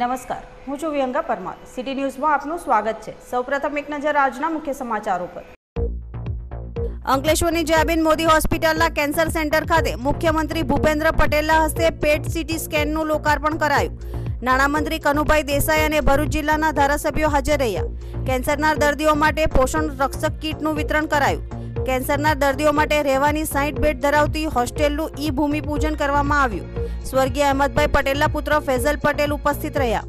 નમસ્કાર. હું છું વ્યંગા પરમાર. સિટી ન્યૂઝમાં આપનું સ્વાગત છે. સૌપ્રથમ એક નજર આજના મુખ્ય સમાચારો પર. અંકલેશ્વરની જયાબેન મોદી હોસ્પિટલના કેન્સર સેન્ટર ખાતે મુખ્યમંત્રી ભૂપેન્દ્ર પટેલના હસ્તે પેટ સીટી સ્કેનનું લોકાર્પણ કરાયું. નાણામંત્રી કનુભાઈ દેસાઈ અને ભરૂચ જિલ્લાના ધારાસભ્યો હાજર રહ્યા. કેન્સરના દર્દીઓ માટે પોષણ રક્ષક કીટનું વિતરણ કરાયું. કેન્સરના દર્દીઓ માટે રહેવાની સાઈઠ બેડ ધરાવતી હોસ્ટેલનું ઈ ભૂમિપૂજન કરવામાં આવ્યું. સ્વર્ગીય અહેમદભાઈ પટેલના પુત્ર ફેઝલ પટેલ ઉપસ્થિત રહ્યા.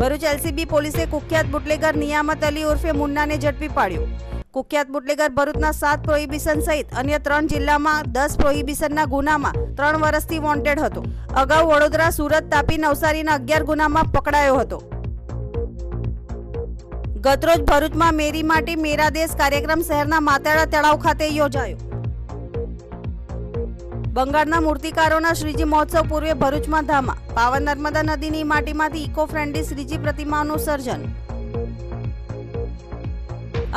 ભરૂચ એલસીબી પોલીસે કુખ્યાત બુટલેગર નિયામત અલી ઉર્ફે મુન્નાને ઝડપી પાડ્યો. કુખ્યાત બુટલેગર ભરૂચના સાત પ્રોહિબિશન સહિત અન્ય ત્રણ જિલ્લામાં દસ પ્રોહિબિશનના ગુનામાં ત્રણ વર્ષથી વોન્ટેડ હતો. અગાઉ વડોદરા, સુરત, તાપી, નવસારીના અગિયાર ગુનામાં પકડાયો હતો. ગતરોજ ભરૂચમાં મેરી માટે, મેરા દેશ કાર્યક્રમ શહેરના માતાડા તળાવ ખાતે યોજાયો. બંગાળના મૂર્તિકારોના શ્રીજી મહોત્સવ પૂર્વે ભરૂચમાં ધામા. પાવન નર્મદા નદીની માટીમાંથી ઇકો ફ્રેન્ડલી શ્રીજી પ્રતિમાનું સર્જન.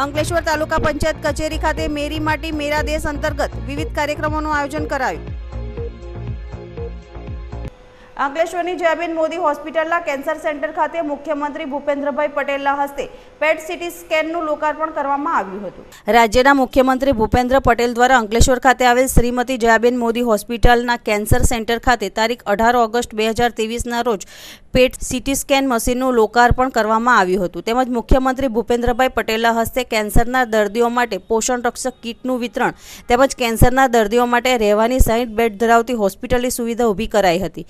અંકલેશ્વર તાલુકા પંચાયત કચેરી ખાતે મેરી માટી, મેરા દેશ અંતર્ગત વિવિધ કાર્યક્રમોનું આયોજન કરાયું. અંકલેશ્વરની જયાબેન મોદી હોસ્પિટલના કેન્સર સેન્ટર ખાતે મુખ્યમંત્રી ભૂપેન્દ્રભાઈ પટેલના હસ્તે પેટ સિટી સ્કેનનું લોકાર્પણ કરવામાં આવ્યું હતું. રાજ્યના મુખ્યમંત્રી ભૂપેન્દ્ર પટેલ દ્વારા અંકલેશ્વર ખાતે આવેલ શ્રીમતી જયાબેન મોદી હોસ્પિટલના કેન્સર સેન્ટર ખાતે તારીખ અઢાર ઓગસ્ટ બે હજાર ત્રેવીસના રોજ પેટ સિટી સ્કેન મશીનનું લોકાર્પણ કરવામાં આવ્યું હતું. તેમજ મુખ્યમંત્રી ભૂપેન્દ્રભાઈ પટેલના હસ્તે કેન્સરના દર્દીઓ માટે પોષણ રક્ષક કીટનું વિતરણ તેમજ કેન્સરના દર્દીઓ માટે રહેવાની સાઈઠ બેડ ધરાવતી હોસ્પિટલની સુવિધા ઊભી કરાઈ હતી.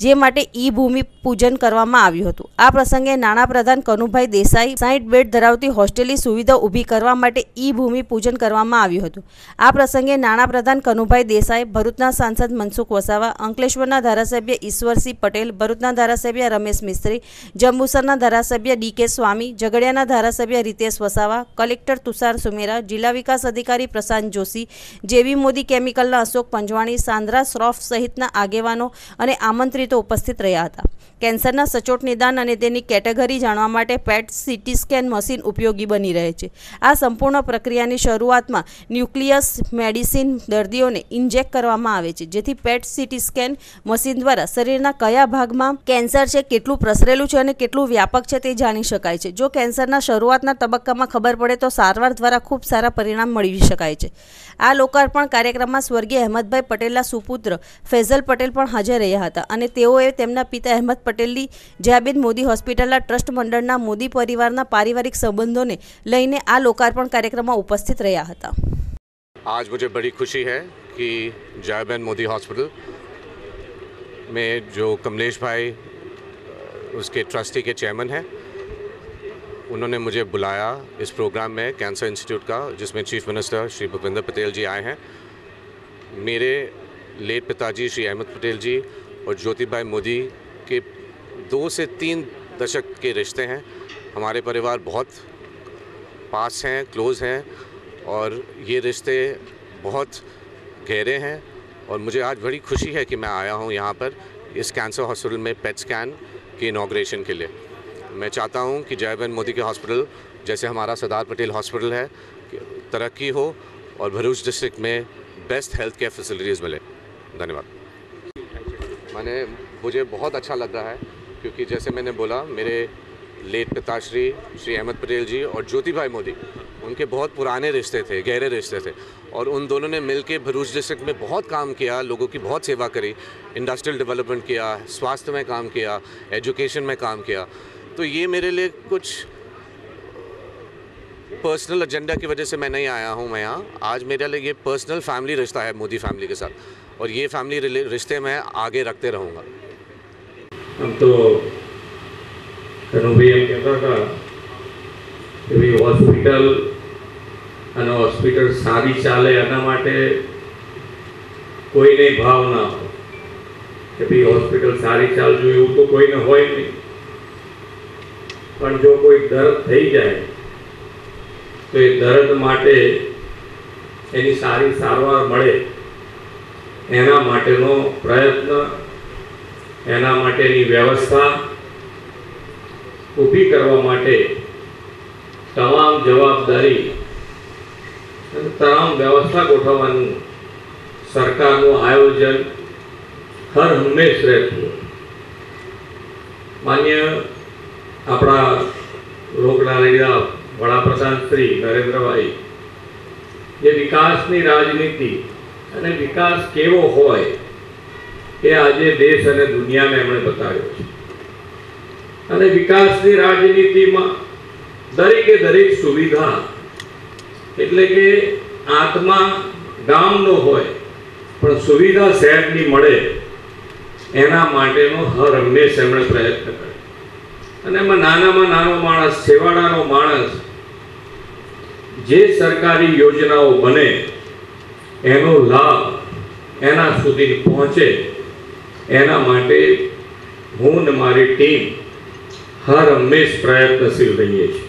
જે માટે ઈ ભૂમિ પૂજન કરવામાં આવ્યું હતું. આ પ્રસંગે નાણાપ્રધાન કનુભાઈ દેસાઈ સાઈઠ બેડ ધરાવતી હોસ્ટેલની સુવિધા ઊભી કરવા માટે ઈ ભૂમિ પૂજન કરવામાં આવ્યું હતું. આ પ્રસંગે નાણાપ્રધાન કનુભાઈ દેસાઈ, ભરૂચના સાંસદ મનસુખ વસાવા, અંકલેશ્વરના ધારાસભ્ય ઈશ્વરસિંહ પટેલ, ભરૂચના ધારાસભ્ય રમેશ મિસ્ત્રી, જંબુસરના ધારાસભ્ય ડી કે સ્વામી, ઝઘડિયાના ધારાસભ્ય રીતેશ વસાવા, કલેક્ટર તુષાર સુમેરા, જિલ્લા વિકાસ અધિકારી પ્રશાંત જોશી, જેવી મોદી કેમિકલના અશોક પંજવાણી, સાંદ્રા શ્રોફ સહિતના આગેવાનો અને આમંત્રિત તો ઉપસ્થિત રહ્યા હતા. કેન્સરના સચોટ નિદાન અને તેની કેટેગરી જાણવા માટે પેટ સીટી સ્કેન મશીન ઉપયોગી બની રહે છે. આ સંપૂર્ણ પ્રક્રિયાની શરૂઆતમાં ન્યુક્લિયસ મેડિસિન દર્દીઓને ઇન્જેક્ટ કરવામાં આવે છે, જેથી પેટ સીટી સ્કેન મશીન દ્વારા શરીરના કયા ભાગમાં કેન્સર છે, કેટલું પ્રસરેલું છે અને કેટલું વ્યાપક છે તે જાણી શકાય છે. જો કેન્સરના શરૂઆતના તબક્કામાં ખબર પડે તો સારવાર દ્વારા ખૂબ સારા પરિણામ મેળવી શકાય છે. આ લોકાર્પણ કાર્યક્રમમાં સ્વર્ગીય અહેમદભાઈ પટેલના સુપુત્ર ફેઝલ પટેલ પણ હાજર રહ્યા હતા અને તેઓએ તેમના પિતા અહેમદ પટેલની જયાબેન મોદી હોસ્પિટલના ટ્રસ્ટ મંડળના મોદી પરિવારના પારિવારિક સંબંધોને લઈને આ લોકાર્પણ કાર્યક્રમમાં ઉપસ્થિત રહ્યા હતા आज मुझे बड़ी खुशी है कि जयाबेन मोदी हॉस्पिटल में जो कमलेश भाई उसके ट्रस्टी के चेयरमैन हैं उन्होंने मुझे बुलाया इस प्रोग्राम में कैंसर इंस्टीट्यूट का जिसमें चीफ मिनिस्टर श्री भूपेंद्र पटेल जी आए हैं मेरे लेट पिताजी श्री अहमद पटेल जी और ज्योतिबाई मोदी के दो से तीन दशक के रिश्ते हैं। हमारे परिवार बहुत पास हैं, क्लोज़ हैं, और ये रिश्ते बहुत गहरे हैं। और मुझे आज बड़ी खुशी है कि मैं आया हूँ यहाँ पर इस कैंसर हॉस्पिटल में पेट स्कैन के इनाग्रेशन के लिए। मैं चाहता हूँ कि जयबेन मोदी के हॉस्पिटल, जैसे हमारा सरदार पटेल हॉस्पिटल है, तरक्की हो और भरूच डिस्ट्रिक्ट में बेस्ट हेल्थ केयर फैसिलिटीज़ मिले। धन्यवाद। मैंने मुझे बहुत अच्छा लग रहा है, क्योंकि जैसे मैंने बोला, मेरे लेट पिताश्री, श्री अहमद पटेल जी और ज्योति भाई मोदी, उनके बहुत पुराने रिश्ते थे, गहरे रिश्ते थे, और उन दोनों ने मिलके भरूच डिस्ट्रिक्ट में बहुत काम किया, लोगों की बहुत सेवा करी इंडस्ट्रियल डेवलपमेंट किया, स्वास्थ्य में काम किया एजुकेशन में काम किया। तो ये मेरे लिए कुछ पर्सनल एजेंडा की वजह से मैं नहीं आया हूँ मैं यहाँ। आज मेरे लिए ये पर्सनल फैमिली रिश्ता है मोदी फैमिली के साथ। और ये फैमिली रिश्ते मैं आगे रखते रहूँगा આમ તો કનુભાઈ એમ કહેતા હતા કે ભાઈ હોસ્પિટલ અને હોસ્પિટલ સારી ચાલે એના માટે કોઈને ભાવ ના હોય કે ભાઈ હોસ્પિટલ સારી ચાલજો એવું તો કોઈને હોય નહીં પણ જો કોઈ દર્દ થઈ જાય તો એ દર્દ માટે એની સારી સારવાર મળે એના માટેનો પ્રયત્ન, એના માટેની વ્યવસ્થા ઊભી કરવા માટે તમામ જવાબદારી અને તમામ વ્યવસ્થા ગોઠવવાનું સરકારનું આયોજન હર હંમેશ રહેતું. માન્ય આપણા લોકલાડીલા વડાપ્રધાન શ્રી નરેન્દ્રભાઈ, જે વિકાસની રાજનીતિ અને વિકાસ કેવો હોય એ આજે દેશ અને દુનિયાને એમણે બતાવ્યો છે. અને વિકાસની રાજનીતિમાં દરેકે દરેક સુવિધા એટલે કે આત્મા ગામનો હોય, પણ સુવિધા શહેરની મળે એના માટેનો હર હંમેશ એમણે પ્રયત્ન કર્યો. અને એમાં નાનામાં નાનો માણસ, છેવાડાનો માણસ, જે સરકારી યોજનાઓ બને એનો લાભ એના સુધી પહોંચે. એના માટે હું ને મારી ટીમ હર હંમેશ પ્રયત્નશીલ રહીએ છીએ.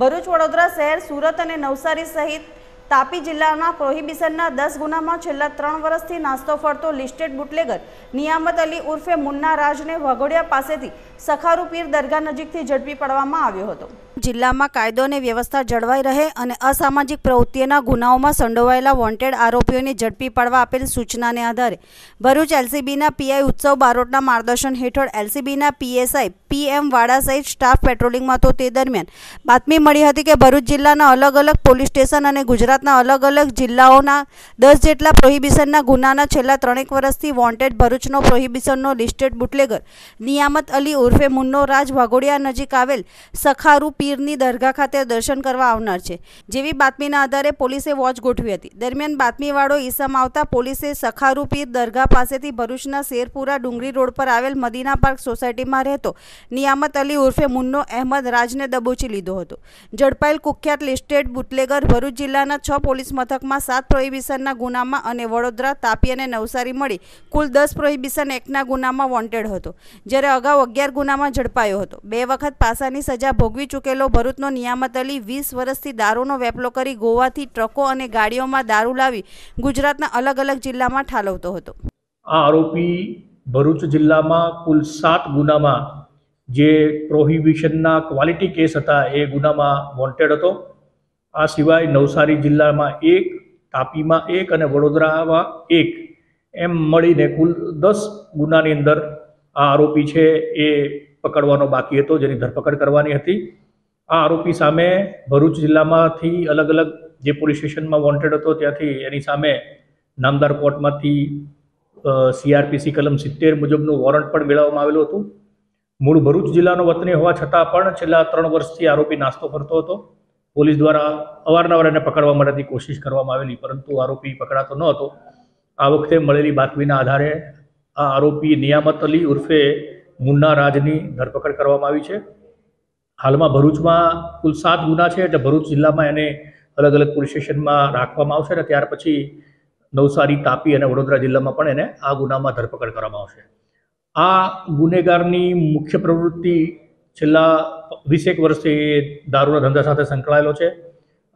ભરૂચ, વડોદરા શહેર, સુરત અને નવસારી સહિત તાપી જિલ્લાના પ્રોહિબિશનના દસ ગુનામાં છેલ્લા ત્રણ વર્ષથી નાસ્તો ફરતો લિસ્ટેડ બુટલેગર નિયામત અલી ઉર્ફે મુન્ના રાજને વઘોડિયા પાસેથી સખારુ પીર દરગાહ નજીકથી ઝડપી પાડવામાં આવ્યો હતો. જિલ્લામાં કાયદો અને વ્યવસ્થા જળવાઈ રહે અને અસામાજિક પ્રવૃત્તિઓના ગુનાઓમાં સંડોવાયેલા વોન્ટેડ આરોપીઓને ઝડપી પાડવા આપેલ સૂચનાને આધારે ભરૂચ એલસીબીના પીઆઈ ઉત્સવ બારોટના માર્ગદર્શન હેઠળ એલસીબીના પીએસઆઈ પીએમ વાડા સહિત સ્ટાફ પેટ્રોલિંગમાં તો તે દરમિયાન બાતમી મળી હતી કે ભરૂચ જિલ્લાના અલગ અલગ પોલીસ સ્ટેશન અને ગુજરાતના અલગ અલગ જિલ્લાઓના દસ જેટલા પ્રોહિબિશનના ગુનાના છેલ્લા ત્રણેક વર્ષથી વોન્ટેડ ભરૂચનો પ્રોહિબિશનનો લિસ્ટેડ બુટલેગર નિયામત અલી ઉર્ફે મુન્નો રાજ વાઘોડિયા નજીક આવેલ સખારુ પીરની દરગાહ ખાતે દર્શન કરવા આવનાર છે. જેવી બાતમીના આધારે પોલીસે વોચ ગોઠવી હતી. દરમિયાન બાતમીવાળો ઈસમ આવતા પોલીસે સખારુ પીર દરગાહ પાસેથી ભરૂચના શેરપુરા ડુંગરી રોડ પર આવેલ મદીના પાર્ક સોસાયટીમાં રહેતો નિયામત અલી ઉર્ફે મુન્નો અહેમદ રાજને દબોચી લીધો હતો. ઝડપાયેલ કુખ્યાત લિસ્ટેડ બુટલેગર ભરૂચ જિલ્લાના છ પોલીસ મથકમાં સાત પ્રોહિબિશનના ગુનામાં અને વડોદરા, તાપી અને નવસારી મળી કુલ દસ પ્રોહિબિશન એક્ટના ગુનામાં વોન્ટેડ હતો. જ્યારે અગાઉ અગિયાર ગુનામાં ઝડપાયો હતો. બે વખત પાસાની સજા ભોગવી ચૂકેલો ભરૂચનો નિયામત અલી વીસ વર્ષથી દારૂનો વેપલો કરી ગોવાથી ટ્રકો અને ગાડીઓમાં દારૂ લાવી ગુજરાતના અલગ અલગ જિલ્લામાં ઠાલવતો હતો. આ આરોપી ભરૂચ જિલ્લામાં કુલ સાત ગુનામાં જે પ્રોહિબિશનના ક્વોલિટી કેસ હતા એ ગુનામાં વોન્ટેડ હતો. આ સિવાય નવસારી જિલ્લામાં એક, તાપીમાં એક અને વડોદરામાં એક એમ મળીને કુલ દસ ગુનાની અંદર આ આરોપી છે એ પકડવાનો બાકી હતો, જેની ધરપકડ કરવાની હતી. આ આરોપી સામે ભરૂચ જિલ્લામાંથી અલગ અલગ જે પોલીસ સ્ટેશનમાં વોન્ટેડ હતો ત્યાંથી એની સામે નામદાર કોર્ટમાંથી સીઆરપીસી કલમ સિત્તેર મુજબનું વોરંટ પણ મેળવવામાં આવેલું હતું. મૂળ ભરૂચ જિલ્લાનો વતની હોવા છતાં પણ છેલ્લા ત્રણ વર્ષથી આરોપી નાસ્તો કરતો હતો. પોલીસ દ્વારા અવારનવાર એને પકડવા માટેની કોશિશ કરવામાં આવેલી, પરંતુ આરોપી પકડાતો ન હતો. આ વખતે મળેલી બાતમીના આધારે આ આરોપી નિયામત અલી ઉર્ફે મુન્ના રાજની ધરપકડ કરવામાં આવી છે. હાલમાં ભરૂચમાં કુલ સાત ગુના છે એટલે ભરૂચ જિલ્લામાં એને અલગ અલગ પોલીસ સ્ટેશનમાં રાખવામાં આવશે અને ત્યાર પછી નવસારી, તાપી અને વડોદરા જિલ્લામાં પણ એને આ ગુનામાં ધરપકડ કરવામાં આવશે. આ ગુનેગારની મુખ્ય પ્રવૃત્તિ છેલ્લા વીસેક વર્ષથી દારૂના ધંધા સાથે સંકળાયેલો છે.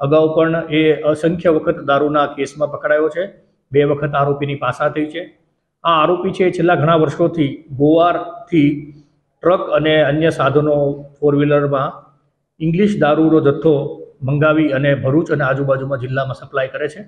અગાઉ પણ એ અસંખ્ય વખત દારૂના કેસમાં પકડાયો છે. બે વખત આરોપીની પાસા થઈ છે. આ આરોપી છે છેલ્લા ઘણા વર્ષોથી ગોવારથી ટ્રક અને અન્ય સાધનો ફોર વ્હીલરમાં ઇંગ્લિશ દારૂનો જથ્થો મંગાવી અને ભરૂચ અને આજુબાજુમાં જિલ્લામાં સપ્લાય કરે છે.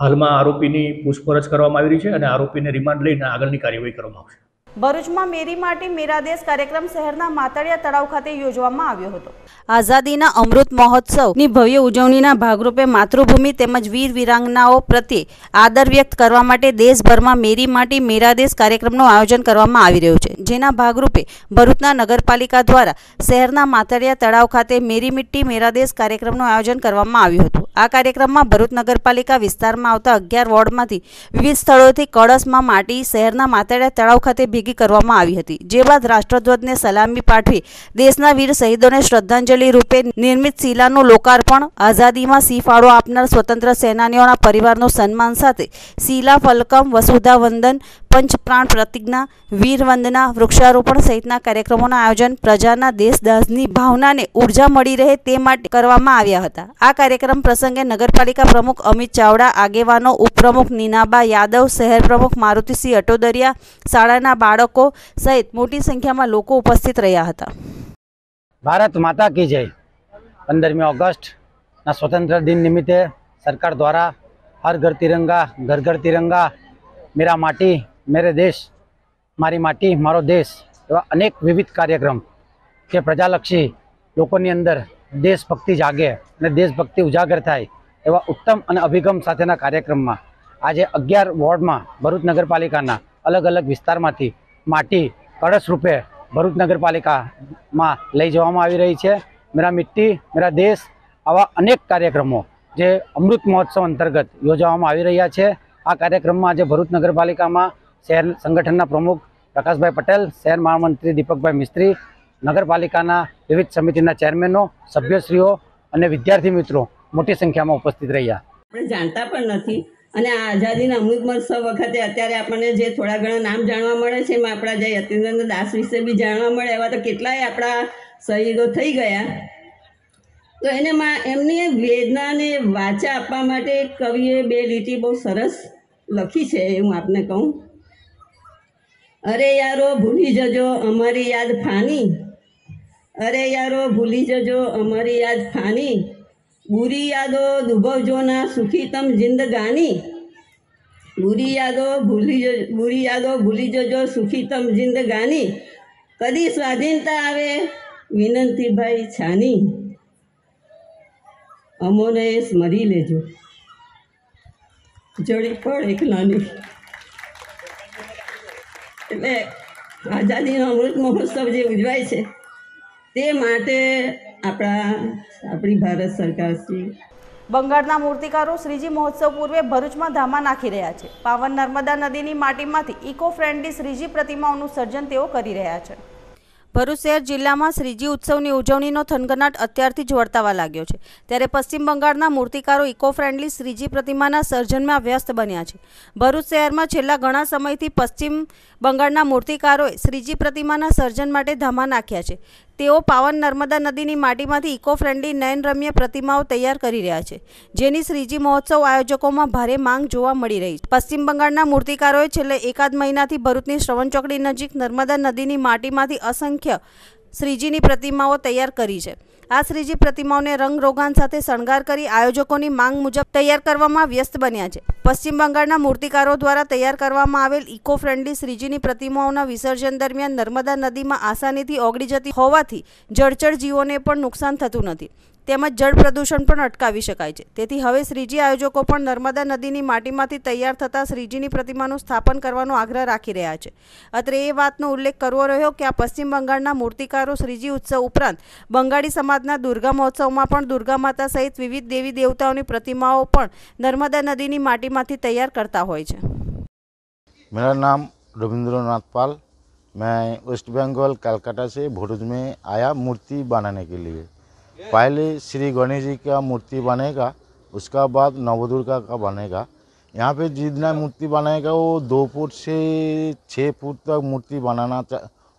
હાલમાં આરોપીની પૂછપરછ કરવામાં આવી રહી છે અને આરોપીને રિમાન્ડ લઈને આગળની કાર્યવાહી કરવામાં આવશે. ભરૂચમાં મેરી માટી, મેરા દેશ કાર્યક્રમ શહેરના માતળિયા તળાવ ખાતે યોજવામાં આવ્યો હતો. આઝાદીના અમૃત મહોત્સવની ભવ્ય ઉજવણીના ભાગરૂપે માતૃભૂમિ તેમજ વીર વિરાંગનાઓ પ્રત્યે આદર વ્યક્ત કરવા માટે દેશભરમાં મેરી માટી, મેરા દેશ કાર્યક્રમનું આયોજન કરવામાં આવી રહ્યું છે. જેના ભાગરૂપે ભરૂચના નગરપાલિકા દ્વારા શહેરના માતળિયા તળાવ ખાતે મેરી મિટ્ટી, મેરા દેશ કાર્યક્રમનું આયોજન કરવામાં આવ્યું હતું. આ કાર્યક્રમમાં ભરૂચ નગરપાલિકા વિસ્તારમાં આવતા અગિયાર વોર્ડમાંથી વિવિધ સ્થળોથી કળશમાં માટી, શહેરના માતેડા તળાવ ખાતે ભેગી કરવામાં આવી હતી. જે બાદ રાષ્ટ્રધ્વજને સલામી પાઠવી દેશના વીર શહીદોને શ્રદ્ધાંજલિ રૂપે નિર્મિત શિલાનું લોકાર્પણ, આઝાદીમાં સી ફાળો આપનાર સ્વતંત્ર સેનાનીઓના પરિવારનું સન્માન સાથે શિલા, ફલકમ, વસુધા વંદન પંચપ્રાણ પ્રતિજ્ઞા વીરવંદના વૃક્ષારોપણ સહિતના કાર્યક્રમોના આયોજન પ્રજાના દેશદાસની ભાવનાને ઊર્જા મળી રહે તે માટે કરવામાં આવ્યા હતા. આ કાર્યક્રમ પ્રસંગે નગરપાલિકા પ્રમુખ અમિત ચાવડા, આગેવાનો ઉપપ્રમુખ નીનાબા યાદવ, શહેર પ્રમુખ મારુતિસિંહ અટોદરિયા, શાળાના બાળકો સહિત મોટી સંખ્યામાં લોકો ઉપસ્થિત રહ્યા હતા. ભારત માતા કી જય. પંદરમી ઓગસ્ટના સ્વતંત્ર દિન નિમિત્તે સરકાર દ્વારા હર ઘર તિરંગા, ઘર ઘર તિરંગા મેરા માટી મેરે દેશ, મારી માટી, મારો દેશ, એવા અનેક વિવિધ કાર્યક્રમ કે પ્રજાલક્ષી લોકોની અંદર દેશભક્તિ જાગે અને દેશભક્તિ ઉજાગર થાય એવા ઉત્તમ અને અભિગમ સાથેના કાર્યક્રમમાં આજે અગિયાર વોર્ડમાં ભરૂચ નગરપાલિકાના અલગ અલગ વિસ્તારમાંથી માટી કળશ રૂપે ભરૂચ નગરપાલિકામાં લઈ જવામાં આવી રહી છે. મેરા મિટ્ટી, મેરા દેશ આવા અનેક કાર્યક્રમો જે અમૃત મહોત્સવ અંતર્ગત યોજવામાં આવી રહ્યા છે. આ કાર્યક્રમમાં આજે ભરૂચ નગરપાલિકામાં શહેર સંગઠનના પ્રમુખ પ્રકાશભાઈ પટેલ, શહેર મહામંત્રી દીપકભાઈ મિસ્ત્રી, નગરપાલિકાના વિવિધ સમિતિના ચેરમેનો, સભ્યશ્રીઓ અને વિદ્યાર્થી મિત્રો મોટી સંખ્યામાં ઉપસ્થિત રહ્યા. આપણે જાણતા પણ નથી અને આ આઝાદીના અમૃત મહોત્સવ વખતે અત્યારે આપણને જે થોડા ઘણા નામ જાણવા મળે છે, એમાં આપણા જે યતીન્દ્રનાથ દાસ વિશે બી જાણવા મળે, એવા તો કેટલાય આપણા શહીદો થઈ ગયા. તો એને એમની વેદનાને વાચા આપવા માટે કવિએ બે લીટી બહુ સરસ લખી છે એ હું આપને કહું. અરે યારો ભૂલી જજો અમારી યાદ ફાની. અરે યારો ભૂલી જજો અમારી યાદ ફાની. બુરી યાદો દુભવજો ના સુખીતમ જિંદગાની. બુરી યાદો ભૂલી જ, બુરી યાદો ભૂલી જજો સુખીતમ જિંદગાની. કદી સ્વાધીનતા આવે? વિનંતી ભાઈ છાની. અમોને સ્મરી લેજો. જડી પડ એક નાની. એટલે આઝાદીનો અમૃત મહોત્સવ જે ઉજવાય છે, તે માટે આપણા, આપણી ભારત સરકાર શ્રી બંગાળના મૂર્તિકારો શ્રીજી મહોત્સવ પૂર્વે ભરૂચમાં ધામા નાખી રહ્યા છે. પાવન નર્મદા નદીની માટીમાંથી ઇકો ફ્રેન્ડલી શ્રીજી પ્રતિમાઓનું સર્જન તેઓ કરી રહ્યા છે. ભરૂચ શહેર જિલ્લામાં શ્રીજી ઉત્સવની ઉજવણીનો થનગનાટ અત્યારથી જ વર્તાવા લાગ્યો છે. ત્યારે પશ્ચિમ બંગાળના મૂર્તિકારો ઇકો ફ્રેન્ડલી શ્રીજી પ્રતિમાના સર્જનમાં વ્યસ્ત બન્યા છે. ભરૂચ શહેરમાં છેલ્લા ઘણા સમયથી પશ્ચિમ બંગાળના મૂર્તિકારોએ શ્રીજી પ્રતિમાના સર્જન માટે ધામા નાખ્યા છે. તેઓ પાવન નર્મદા નદીની માટીમાંથી ઇકો ફ્રેન્ડલી નયનરમ્ય પ્રતિમાઓ તૈયાર કરી રહ્યા છે, જેની શ્રીજી મહોત્સવ આયોજકોમાં ભારે માંગ જોવા મળી રહી છે. પશ્ચિમ બંગાળના મૂર્તિકારોએ છેલ્લે એકાદ મહિનાથી ભરૂચની શ્રવણ ચોકડી નજીક નર્મદા નદીની માટીમાંથી અસંખ્ય શ્રીજીની પ્રતિમાઓ તૈયાર કરી છે. આ શ્રીજી પ્રતિમાઓને રંગ રોગાન સાથે શણગાર કરી આયોજકોની માંગ મુજબ તૈયાર કરવામાં વ્યસ્ત બન્યા છે. પશ્ચિમ બંગાળના મૂર્તિકારો દ્વારા તૈયાર કરવામાં આવેલ ઇકો ફ્રેન્ડલી શ્રીજીની પ્રતિમાઓના વિસર્જન દરમિયાન નર્મદા નદીમાં આસાનીથી ઓગળી જતી હોવાથી જળચર જીવોને પણ નુકસાન થતું નથી. તેમજ જળ પ્રદૂષણ પણ અટકાવી શકાય છે તેથી હવે શ્રીજી આયોજકો પણ નર્મદા નદીની માટીમાંથી તૈયાર થતા શ્રીજીની પ્રતિમાનું સ્થાપન કરવાનો આગ્રહ રાખી રહ્યા છે અત્રે એ વાતનો ઉલ્લેખ કરવો રહ્યો કે આ પશ્ચિમ બંગાળના મૂર્તિકારો શ્રીજી ઉત્સવ ઉપરાંત બંગાળી સમાજના દુર્ગા મહોત્સવમાં પણ દુર્ગા માતા સહિત વિવિધ દેવી દેવતાઓની પ્રતિમાઓ પણ નર્મદા નદીની માટીમાંથી તૈયાર કરતા હોય છે मेरा नाम रविंद्रनाथ पाल मैं वेस्ट बंगाल कलकत्ता से भरूच में आया मूर्ति बनाने के लिए पहले श्री गणेश जी का मूर्ति बनेगा, उसका बाद नवदुर्गा का बनेगा। यहाँ पे जितना मूर्ति बनाएगा वो दो फुट से छः फुट तक मूर्ति बनाना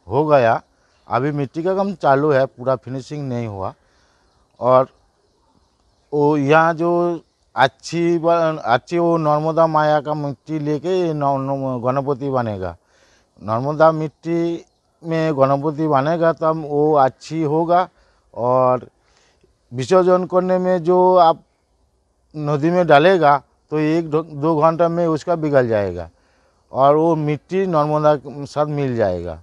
हो गया। अभी मिट्टी का काम चालू है, पूरा फिनिशिंग नहीं हुआ। और वो यहाँ जो अच्छी अच्छी वो नर्मदा माया का मिट्टी लेके गणपति बनेगा। नर्मदा मिट्टी में गणपति बनेगा, तब वो अच्छी होगा। और विसर्जन करने में जो आप नदी में डालेगा तो एक दो घंटा में उसका बिगल जाएगा और वो मिट्टी नर्मदा के साथ मिल जाएगा।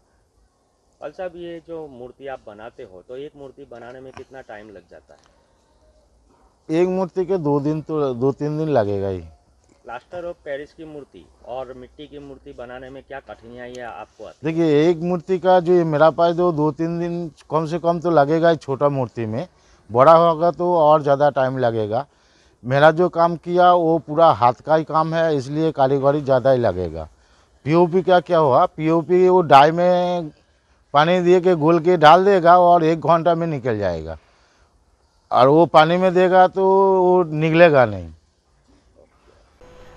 साहब ये जो मूर्ति आप बनाते हो तो एक मूर्ति बनाने में कितना टाइम लग जाता है? एक मूर्ति के दो दिन तो दो तीन दिन लगेगा ही। प्लास्टर ऑफ़ पेरिस की मूर्ति और मिट्टी की मूर्ति बनाने में क्या कठिनाई है आपको देखिए एक मूर्ति का जो ये मेरा पास जो दो तीन दिन कम से कम तो लगेगा ही छोटा मूर्ति में बड़ा होगा तो और ज़्यादा टाइम लगेगा। मेरा जो काम किया, वो पूरा हाथ का ही काम है, इसलिए कारीगरी ज़्यादा ही लगेगा। पीओपी का क्या हुआ? पीओपी वो डाई में पानी दे के घोल के डाल देगा और एक घंटा में निकल जाएगा। और वो पानी में देगा तो वो निकलेगा नहीं।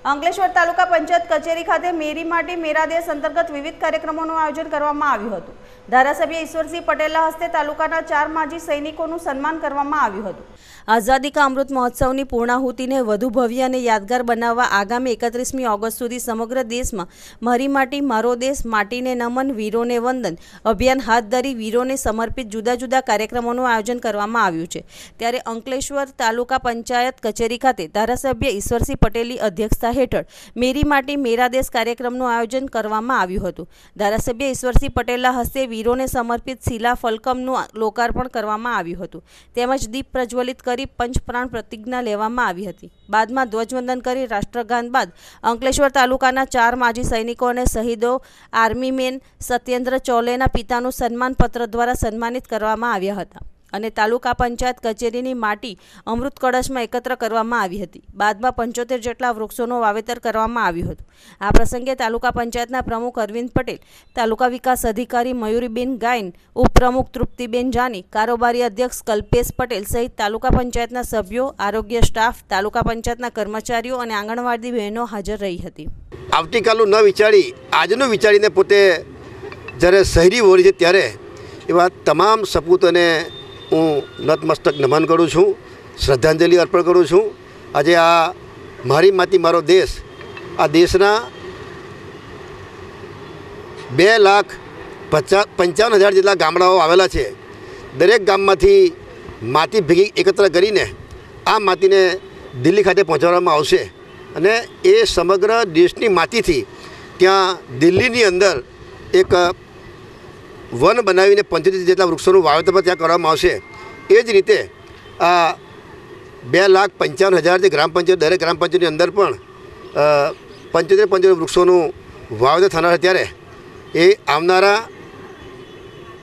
અંકલેશ્વર તાલુકા પંચાયત કચેરી ખાતે મેરી માટી, મેરા દેશ અંતર્ગત વિવિધ કાર્યક્રમોનું આયોજન કરવામાં આવ્યું હતું. ધારાસભ્ય ઈશ્વરસિંહ પટેલના હસ્તે તાલુકાના ચાર માજી સૈનિકોનું સન્માન કરવામાં આવ્યું હતું. આઝાદી કા અમૃત મહોત્સવની પૂર્ણાહુતિને વધુ ભવ્ય અને યાદગાર બનાવવા આગામી એકત્રીસમી ઓગસ્ટ સુધી સમગ્ર દેશમાં મારી માટી, મારો દેશ, માટીને નમન, વીરોને વંદન, અભિયાન હાથ ધરી વીરોને સમર્પિત જુદા જુદા કાર્યક્રમોનું આયોજન કરવામાં આવ્યું છે. ત્યારે અંકલેશ્વર તાલુકા પંચાયત કચેરી ખાતે ધારાસભ્ય ઈશ્વરસિંહ પટેલની અધ્યક્ષતા સંસ્થા હેઠળ મેરી માટી મેરા દેશ કાર્યક્રમનું આયોજન કરવામાં આવ્યું હતું. ધારાસભ્ય ઈશ્વરસિંહ પટેલના હસ્તે વીરોને સમર્પિત શિલા ફલકમનું લોકાર્પણ કરવામાં આવ્યું હતું. તેમજ દીપ પ્રજ્વલિત કરી પંચપ્રાણ પ્રતિજ્ઞા લેવામાં આવી હતી. બાદમાં ધ્વજવંદન કરી રાષ્ટ્રગાન બાદ અંકલેશ્વર તાલુકાના ચાર માજી સૈનિકો અને શહીદો આર્મી મેન સત્યેન્દ્ર ચોલેના પિતાનું સન્માનપત્ર દ્વારા સન્માનિત કરવામાં આવ્યા હતા. અને તાલુકા પંચાયત કચેરીની માટી અમૃત કળશમાં એકત્ર કરવામાં આવી હતી. બાદમાં પંચોતેર જેટલા વૃક્ષોનું વાવેતર કરવામાં આવ્યું હતું. આ પ્રસંગે તાલુકા પંચાયતના પ્રમુખ અરવિંદ પટેલ, તાલુકા વિકાસ અધિકારી મયુરીબેન ગાયન, ઉપપ્રમુખ તૃપ્તિબેન જાની, કારોબારી અધ્યક્ષ કલ્પેશ પટેલ સહિત તાલુકા પંચાયતના સભ્યો, આરોગ્ય સ્ટાફ, તાલુકા પંચાયતના કર્મચારીઓ અને આંગણવાડી બહેનો હાજર રહી હતી. આવતીકાલનું ન વિચારી, આજનું વિચારીને પોતે જ્યારે શહેરી વોરી છે ત્યારે એવા તમામ સપૂતોને હું નતમસ્તક નમન કરું છું, શ્રદ્ધાંજલિ અર્પણ કરું છું. આજે આ મારી માતી, મારો દેશ, આ દેશના બે લાખ પચાસ પંચાવન હજાર જેટલા ગામડાઓ આવેલા છે. દરેક ગામમાંથી માટી ભેગી એકત્ર કરીને આ માટીને દિલ્હી ખાતે પહોંચાડવામાં આવશે. અને એ સમગ્ર દેશની માટીથી ત્યાં દિલ્હીની અંદર એક વન બનાવીને પંચોતેર જેટલા વૃક્ષોનું વાવેતર પણ ત્યાં કરવામાં આવશે. એ જ રીતે, આ બે લાખ પંચાવન હજાર જે ગ્રામ પંચાયત, દરેક ગ્રામ પંચાયતની અંદર પણ પંચોતેર પંચોતેર વૃક્ષોનું વાવેતર થનાર ત્યારે. એ આવનારા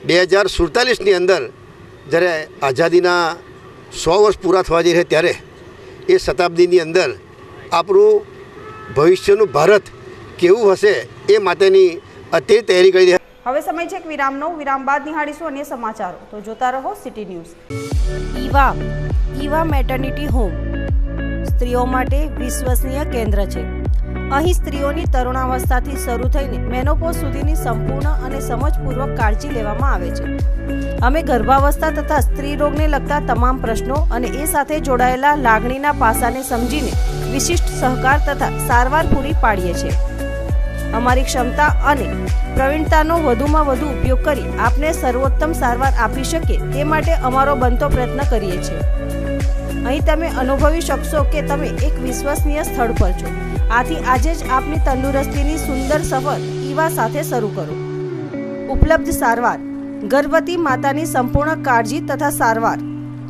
બે હજાર સુડતાલીસની અંદર જ્યારે આઝાદીના સો વર્ષ પૂરા થવા જઈ રહ્યા ત્યારે, એ શતાબ્દીની અંદર આપણું ભવિષ્યનું ભારત કેવું હશે એ માટેની અત્યારે તૈયારી કરી રહ્યા હવે સમય છે એક વિરામનો. વિરામ બાદ નિહાળીશું અન્ય સમાચારો. તો જોતા રહો city news. Eva. Eva maternity home. સ્ત્રીઓ માટે વિશ્વસનીય કેન્દ્ર છે. અહીં સ્ત્રીઓની તરુણાવસ્થાથી શરૂ થઈને મેનોપોઝ સુધીની સંપૂર્ણ અને સમજપૂર્વક કાળજી લેવામાં આવે છે. અમે ગર્ભાવસ્થા તથા સ્ત્રી રોગને લગતા તમામ પ્રશ્નો અને એ સાથે જોડાયેલા લાગણીના પાસાને સમજીને વિશિષ્ટ સહકાર તથા સારવાર પૂરી પાડીએ છીએ. અમારી ક્ષમતા અને પ્રવીણતાનો વધુમાં વધુ ઉપયોગ કરી આપને સર્વોત્તમ સારવાર આપી શકીએ તે માટે અમારો બનતો પ્રયત્ન કરીએ છીએ. અહીં તમે અનુભવી શકશો કે તમે એક વિશ્વસનીય સ્થળ પર છો. આથી આજે જ આપની તંદુરસ્તીની સુંદર સફર ઈવા સાથે શરૂ કરો. ઉપલબ્ધ સારવાર, ગર્ભવતી માતાની સંપૂર્ણ કાળજી તથા સારવાર,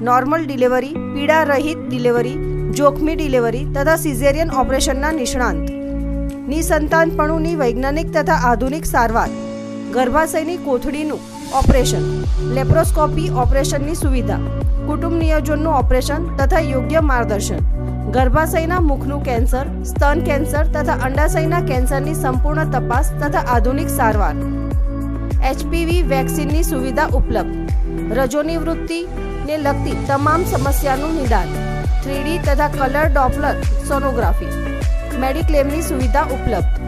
નોર્મલ ડિલિવરી પીડા રહિત ડિલિવરી, જોખમી ડિલિવરી તથા સિઝેરિયન ઓપરેશનના નિષ્ણાંત. નિસંતાનપણુની વૈજ્ઞાનિક તથા આધુનિક સારવાર. ગર્ભાશયની કોથળીનું ઓપરેશન. લેપ્રોસ્કોપી ઓપરેશનની સુવિધા. કુટુંબ નિયોજનનું ઓપરેશન તથા યોગ્ય માર્ગદર્શન. ગર્ભાશયના મુખનું કેન્સર, સ્તન કેન્સર તથા અંડાશયના કેન્સરની સંપૂર્ણ તપાસ તથા આધુનિક સારવાર. એચપીવી વેક્સિનની સુવિધા ઉપલબ્ધ. રજોનિવૃત્તિને લગતી તમામ સમસ્યાનું નિદાન. થ્રીડી તથા કલર ડોપલર સોનોગ્રાફી. મેડિક્લેમની સુવિધા ઉપલબ્ધ.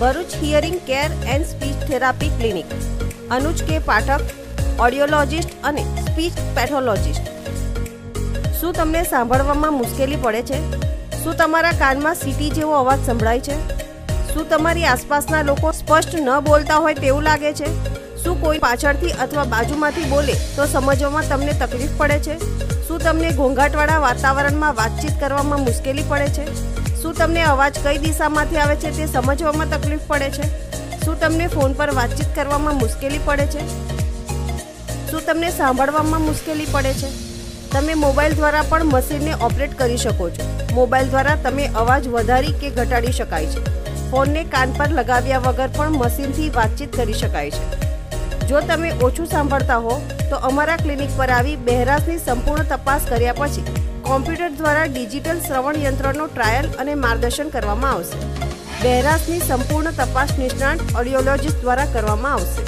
Bharuch hearing care and speech therapy clinic. Anuj K Pathak, audiologist અને સ્પીચ પેથોલોજિસ્ટ. શું તમને સાંભળવામાં મુશ્કેલી પડે છે? શું તમારા કાનમાં સીટી જેવો અવાજ સંભળાય છે? શું તમારી આસપાસના લોકો સ્પષ્ટ ન બોલતા હોય તેવું લાગે છે? શું કોઈ પાછળથી અથવા બાજુમાંથી બોલે તો સમજવામાં તમને તકલીફ પડે છે? શું તમને ઘોંઘાટવાળા વાતાવરણમાં વાતચીત કરવામાં મુશ્કેલી પડે છે? શું તમને અવાજ કઈ દિશામાંથી આવે છે તે સમજવામાં તકલીફ પડે છે? શું તમને ફોન પર વાતચીત કરવામાં મુશ્કેલી પડે છે? શું તમને સાંભળવામાં મુશ્કેલી પડે છે? તમે મોબાઈલ દ્વારા પણ મશીનને ઓપરેટ કરી શકો છો. મોબાઈલ દ્વારા તમે અવાજ વધારી કે ઘટાડી શકાય છે. ફોનને કાન પર લગાવ્યા વગર પણ મશીનથી વાતચીત કરી શકાય છે. જો તમે ઓછું સાંભળતા હો, તો અમારા ક્લિનિક પર આવી બહેરાશની સંપૂર્ણ તપાસ કર્યા પછી કોમ્પ્યુટર દ્વારા ડિજિટલ શ્રવણ યંત્રનો ટ્રાયલ અને માર્ગદર્શન કરવામાં આવશે. બહેરાશની સંપૂર્ણ તપાસ નિષ્ણાંત ઓડિયોલોજિસ્ટ દ્વારા કરવામાં આવશે.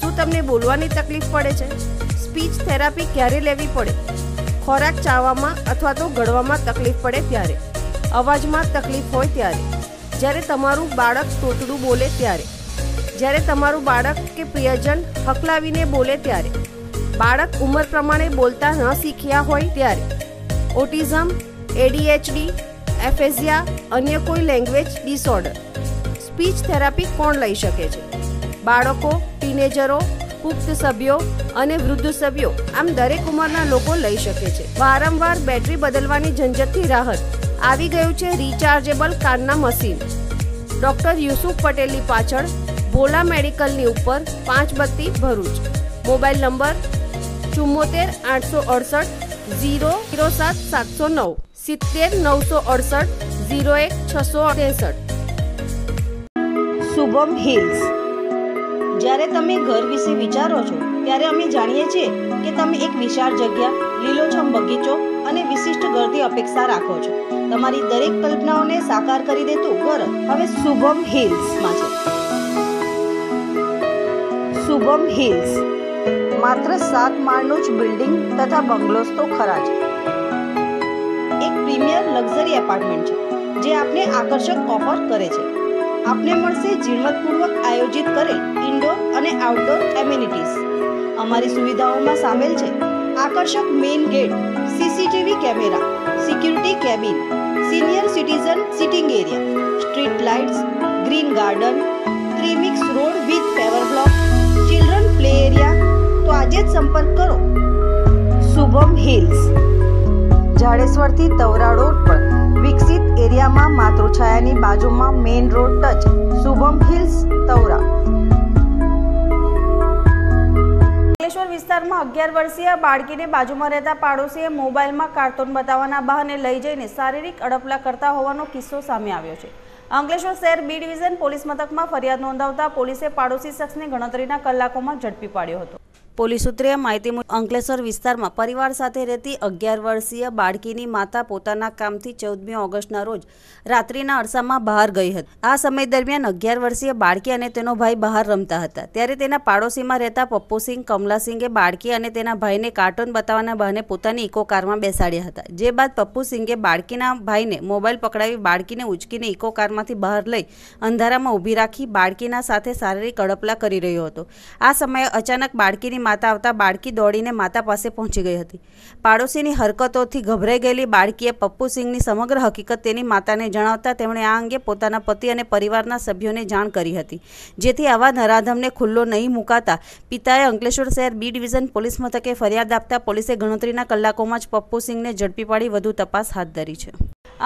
શું તમને બોલવાની તકલીફ પડે છે? સ્પીચ થેરાપી ક્યારે લેવી પડે? ખોરાક ચાવવામાં અથવા તો ઘડવામાં તકલીફ પડે ત્યારે? અવાજમાં તકલીફ હોય ત્યારે? જ્યારે તમારું બાળક તોતડું બોલે ત્યારે? જ્યારે તમારું બાળક કે પ્રિયજન હકલાવીને બોલે ત્યારે, બાળક ઉંમર પ્રમાણે બોલતા ન શીખ્યા હોય ત્યારે, ઓટિઝમ એડીએચડી એફેઝિયા અન્ય કોઈ લેંગ્વેજ ડિસઓર્ડર, સ્પીચ થેરાપી કોણ લઈ શકે છે? બાળકો, ટીનેજરો, પુખ્ત સભ્યો અને વૃદ્ધ સભ્યો, આમ દરેક ઉંમરના લોકો લઈ શકે છે. વારંવાર બેટરી બદલવાની ઝંઝટથી રાહત. આવી ગયું છે રિચાર્જેબલ કારના મશીન. ડોક્ટર યુસુફ પટેલની પાછળ ભોલા મેડિકલની ઉપર પાંચ બત્તી ભરૂચ. મોબાઈલ નંબર ચુમ્મોતેર આઠસો અડસઠ ઝીરો ઝીરો સાત સાતસો નવ. સિત્તેર નવસો અડસઠ ઝીરો એક છસો ત્રેસઠ શુભમ હિલ્સ. જ્યારે તમે ઘર વિશે વિચારો છો, ત્યારે અમે જાણીએ છીએ કે તમે એક વિશાળ જગ્યા, લીલોછમ બગીચો અને વિશિષ્ટ ઘરની અપેક્ષા રાખો છો. તમારી દરેક કલ્પનાઓને સાકાર કરી દેતું ઘર હવે શુભમ હિલ્સમાં છે. શુભમ હિલ્સ. માત્ર સાત માળનું જ બિલ્ડિંગ તથા બંગલોસ તો ખરા જ. એક પ્રીમિયર લક્ઝરી એપાર્ટમેન્ટ છે, જે આપને આકર્ષક ઓફર કરે છે. આપને મળશે ઝીણવટપૂર્વક આયોજિત કરેલ ઇન્ડોર અને આઉટડોર એમ્યુનિટીઝ. અમારી સુવિધાઓમાં સામેલ છે, આકર્ષક main gate, CCTV camera, security cabin, senior citizen sitting area, street lights, green garden, trimix road with paver block play area તો આજે જ સંપર્ક કરો. શુભમ હિલ્સ, જાડેશ્વરથી તવરા રોડ પર, વિકસિત એરિયામાં માતૃછાયાની બાજુમાં main road touch, Shubham Hills, Tavra. Ankleshwar વિસ્તારમાં અગિયાર વર્ષીય બાળકીને બાજુમાં રહેતા પાડોશીએ મોબાઈલમાં કાર્ટૂન બતાવવાના બહાને લઈ જઈને શારીરિક અડપલા કરતા હોવાનો કિસ્સો સામે આવ્યો છે. અંકલેશ્વર શહેર બી ડિવિઝન પોલીસ મથકમાં ફરિયાદ નોંધાવતા પોલીસે પાડોશી શખ્સને ગણતરીના કલાકોમાં ઝડપી પાડ્યો હતો. પોલીસ સૂત્રે માહિતી મુજબ અંકલેશ્વર વિસ્તારમાં પરિવાર સાથે રહેતી અગિયાર વર્ષીય બાળકીની માતા પોતાના કામથી ચૌદમી ઓગસ્ટના રોજ રાત્રિના અરસામાં બહાર ગઈ હતી. આ સમય દરમિયાન અગિયાર વર્ષીય બાળકી અને તેનો ભાઈ બહાર રમતા હતા. ત્યારે તેના પાડોશીમાં રહેતા પપ્પુસિંહ કમલાસિંહે બાળકી અને તેના ભાઈને કાર્ટૂન બતાવવાના બહાને પોતાની ઇકો કારમાં બેસાડ્યા હતા. જે બાદ પપ્પુસિંહે બાળકીના ભાઈને મોબાઈલ પકડાવી બાળકીને ઉચકીને ઇકો કારમાંથી બહાર લઈ અંધારામાં ઊભી રાખી બાળકીના સાથે શારીરિક અડપલા કરી રહ્યો હતો. આ સમયે અચાનક બાળકીની માતા આવતા બાળકી દોડીને માતા પાસે પહોંચી ગઈ હતી. પાડોશીની હરકતોથી ગભરાઈ ગયેલી બાળકીએ પપ્પુ સિંહની સમગ્ર હકીકત તેની માતાને જણાવતા તેમણે આ અંગે પોતાના પતિ અને પરિવારના સભ્યોને જાણ કરી હતી. જેથી આવા નરાધમને ખુલ્લો નહીં મુકાતા પિતાએ અંકલેશ્વર શહેર બી ડિવિઝન પોલીસ મથકે ફરિયાદ આપતા પોલીસે ગણતરીના કલાકોમાં જ પપ્પુ સિંહને ઝડપી પાડી વધુ તપાસ હાથ ધરી છે.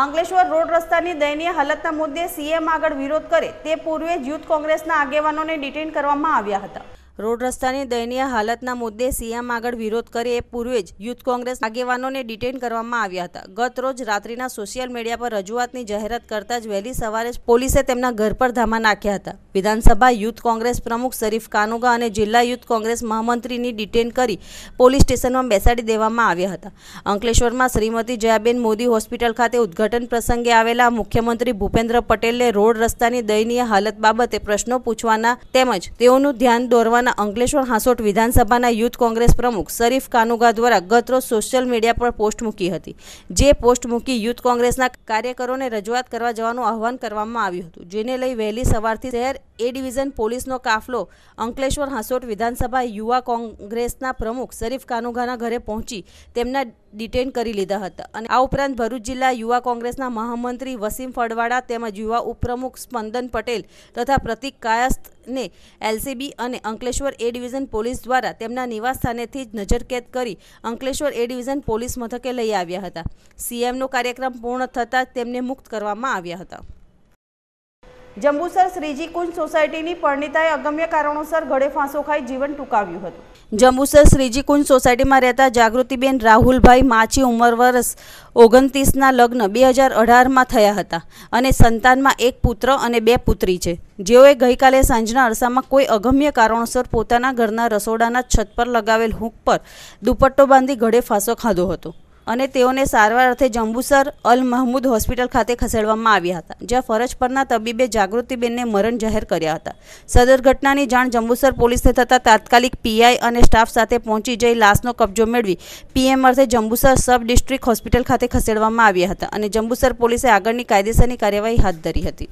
અંકલેશ્વર રોડ રસ્તાની દયનીય હાલતના મુદ્દે સીએમ આગળ વિરોધ કરે તે પૂર્વે યુથ કોંગ્રેસના આગેવાનોને ડિટેન કરવામાં આવ્યા હતા. રોડ રસ્તાની દયનીય હાલતના મુદ્દે સીએમ આગળ વિરોધ કરે એ પૂર્વે જ યુથ કોંગ્રેસ આગેવાનોને ડિટેન કરવામાં આવ્યા હતા. ગત રોજ રાત્રિના સોશિયલ મીડિયા પર રજૂઆતની જાહેરાત કરતા જ વહેલી સવારે જ પોલીસે તેમના ઘર પર ધામા નાખ્યા હતા. વિધાનસભા યુથ કોંગ્રેસ પ્રમુખ શરીફ કાનુગા અને જિલ્લા યુથ કોંગ્રેસ મહામંત્રીની ડિટેન કરી પોલીસ સ્ટેશનમાં બેસાડી દેવામાં આવ્યા હતા. અંકલેશ્વરમાં શ્રીમતી જયાબેન મોદી હોસ્પિટલ ખાતે ઉદ્ઘાટન પ્રસંગે આવેલા મુખ્યમંત્રી ભૂપેન્દ્ર પટેલે રોડ રસ્તાની દયનીય હાલત બાબતે પ્રશ્નો પૂછવાના તેમજ તેઓનું ધ્યાન દોરવાના જિલ્લાના અંકલેશ્વર હાંસોટ વિધાનસભાના યુથ કોંગ્રેસ પ્રમુખ શરીફ કાનુગા દ્વારા ગતરોજ સોશિયલ મીડિયા પર પોસ્ટ મૂકી હતી. જે પોસ્ટ મૂકી યુથ કોંગ્રેસના કાર્યકરોને રજૂઆત કરવા જવાનું આહવાન કરવામાં આવ્યું હતું. જેને લઈ વહેલી સવારથી શહેર એ ડિવિઝન પોલીસનો કાફલો અંકલેશ્વર હાંસોટ વિધાનસભા યુવા કોંગ્રેસના પ્રમુખ શરીફ કાનુગાના ઘરે પહોંચી તેમના ડિટેન કરી લીધા હતા. અને આ ઉપરાંત ભરૂચ જિલ્લા યુવા કોંગ્રેસના મહામંત્રી વસીમ ફળવાડા તેમજ યુવા ઉપપ્રમુખ સ્પંદન પટેલ તથા પ્રતિક કાયસ્થને એલસીબી અને અંકલેશ્વર એ ડિવિઝન પોલીસ દ્વારા તેમના નિવાસ સ્થાનેથી જ નજરકેદ કરી અંકલેશ્વર એ ડિવિઝન પોલીસ મથકે લઈ આવ્યા હતા. સીએમનો કાર્યક્રમ પૂર્ણ થતાં તેમને મુક્ત કરવામાં આવ્યા હતા. જંબુસર શ્રીજી કુંજ સોસાયટીની પરણિતાએ અગમ્ય કારણોસર ગળે ફાંસો ખાઈ જીવન ટૂંકાવ્યું હતું. જંબુસર શ્રીજી કુંજ સોસાયટીમાં રહેતા જાગૃતિબેન રાહુલભાઈ માછી ઉંમર વર્ષ ઓગણત્રીસના લગ્ન બે હજાર અઢારમાં થયા હતા અને સંતાનમાં એક પુત્ર અને બે પુત્રી છે. જેઓએ ગઈકાલે સાંજના અરસામાં કોઈ અગમ્ય કારણોસર પોતાના ઘરના રસોડાના છત પર લગાવેલ હૂંક પર દુપટ્ટો બાંધી ગળે ફાંસો ખાધો હતો. અને તેઓને સારવાર અર્થે જંબુસર અલ મહમૂદ હોસ્પિટલ ખાતે ખસેડવામાં આવ્યા હતા, જ્યાં ફરજ પરના તબીબે જાગૃતિબેનને મરણ જાહેર કર્યા હતા. સદર ઘટનાની જાણ જંબુસર પોલીસને થતાં તાત્કાલિક પીઆઈ અને સ્ટાફ સાથે પહોંચી જઈ લાશનો કબજો મેળવી પીએમ અર્થે જંબુસર સબ ડિસ્ટ્રિક્ટ હોસ્પિટલ ખાતે ખસેડવામાં આવ્યા હતા અને જંબુસર પોલીસે આગળની કાયદેસરની કાર્યવાહી હાથ ધરી હતી.